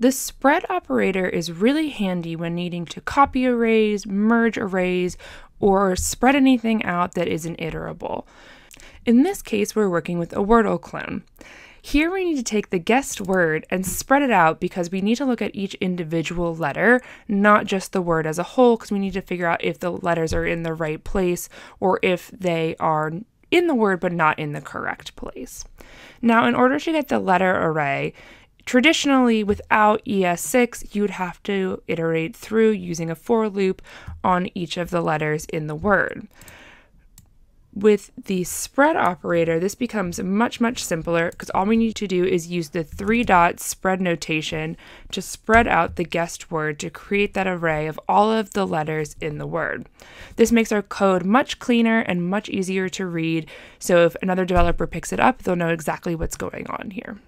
The spread operator is really handy when needing to copy arrays, merge arrays, or spread anything out that isn't iterable. In this case, we're working with a Wordle clone. Here we need to take the guessed word and spread it out because we need to look at each individual letter, not just the word as a whole, because we need to figure out if the letters are in the right place or if they are in the word but not in the correct place. Now, in order to get the letter array, Traditionally, without ES6, you would have to iterate through using a for loop on each of the letters in the word. With the spread operator, this becomes much, much simpler because all we need to do is use the three dot spread notation to spread out the guessed word to create that array of all of the letters in the word. This makes our code much cleaner and much easier to read, so if another developer picks it up, they'll know exactly what's going on here.